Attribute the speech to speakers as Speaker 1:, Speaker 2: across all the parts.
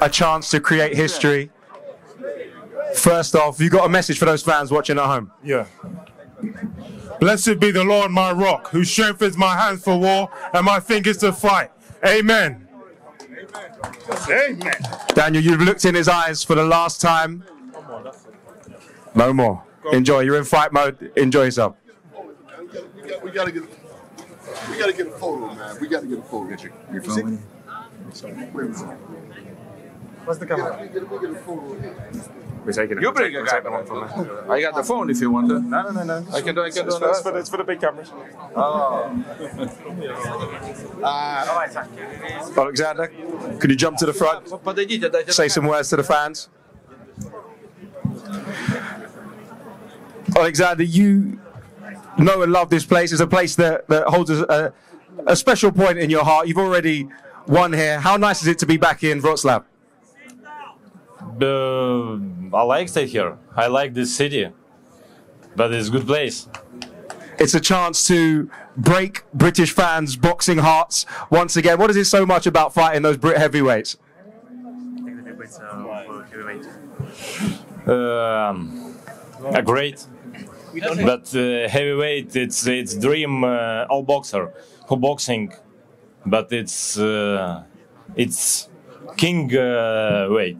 Speaker 1: a chance to create history. First off, you got a message for those fans watching at home.
Speaker 2: Yeah. Blessed be the Lord my rock, who strengthens my hands for war and my fingers to fight. Amen. Amen.
Speaker 1: Daniel, you've looked in his eyes for the last time. No more. Enjoy. You're in fight mode. Enjoy yourself.
Speaker 3: We got, we gotta get, we gotta get a photo, man. We gotta get a photo. Get your,
Speaker 4: Your phone?
Speaker 3: What's the camera? Where's the camera?
Speaker 1: We're taking it.
Speaker 4: You bring a camera. One from me. I got the phone if you want to. No, no, no, no. I can do. I can do.
Speaker 2: It's, for, it's, for, it's for the big cameras. Oh.
Speaker 1: uh, Alexander, could you jump to the front? Say some words to the fans. Alexander, you know and love this place. It's a place that, that holds a, a special point in your heart. You've already won here. How nice is it to be back in Wroclaw?
Speaker 5: Uh, I like stay here. I like this city, but it's a good place.
Speaker 1: It's a chance to break British fans' boxing hearts once again. What is it so much about fighting those Brit heavyweights?
Speaker 5: Um, uh, great, but uh, heavyweight. It's it's dream uh, all boxer who boxing, but it's uh, it's king uh, weight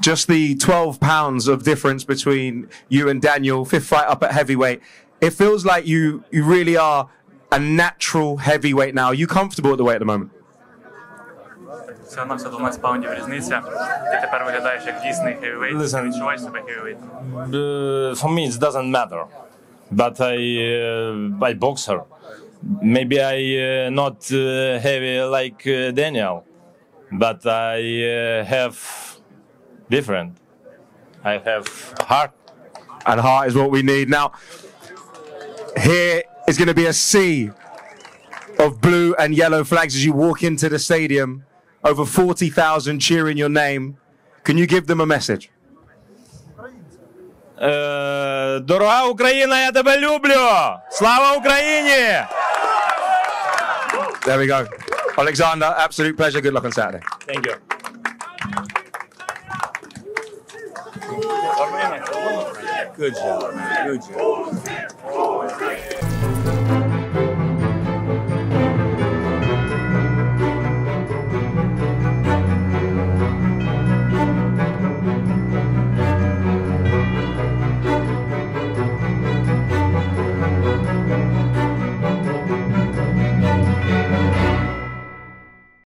Speaker 1: just the 12 pounds of difference between you and Daniel, fifth fight up at heavyweight. It feels like you you really are a natural heavyweight now. Are you comfortable at the weight at the moment?
Speaker 6: Все одно все 12 паундів різниця. Ти тепер виглядаєш як дійсний хевівейт.
Speaker 5: Listen.
Speaker 6: Ти відчуваєш себе хевівейт.
Speaker 5: Uh, for me, it doesn't matter, but I uh, I boxer. Maybe I uh, not uh, heavy like uh, Daniel, but I uh, have different. I have heart.
Speaker 1: And heart is what we need. Now, here is going to be a sea of blue and yellow flags as you walk into the stadium. Over 40,000 cheering your name. Can you give them a message?
Speaker 5: Е, дорога Україна, я тебе люблю! Слава Україні!
Speaker 1: There we go. Alexander, absolute pleasure. Good luck on Saturday.
Speaker 5: Thank you.
Speaker 4: Good job. man. Good job.